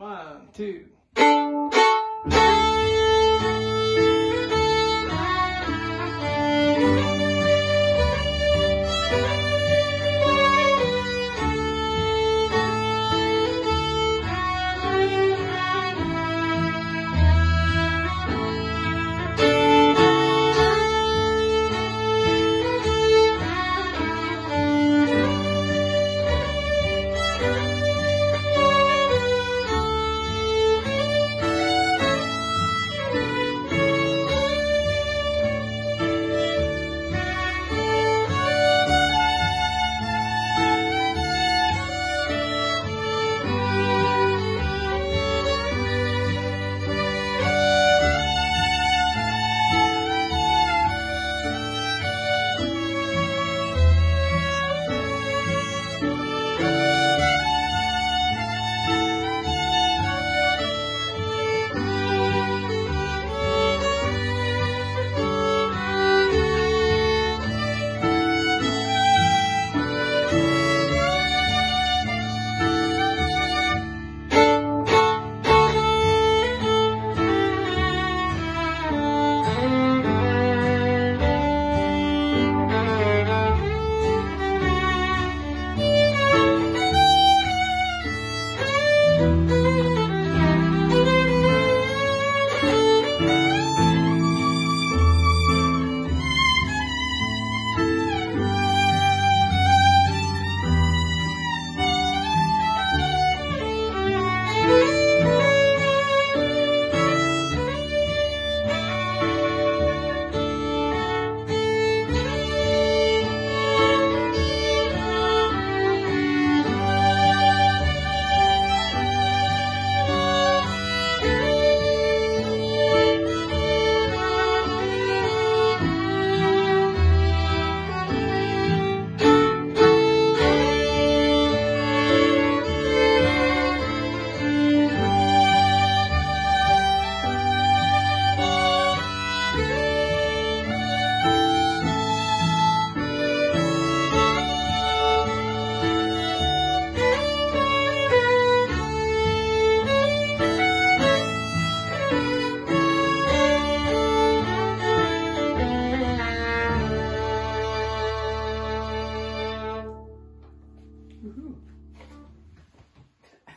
One, two.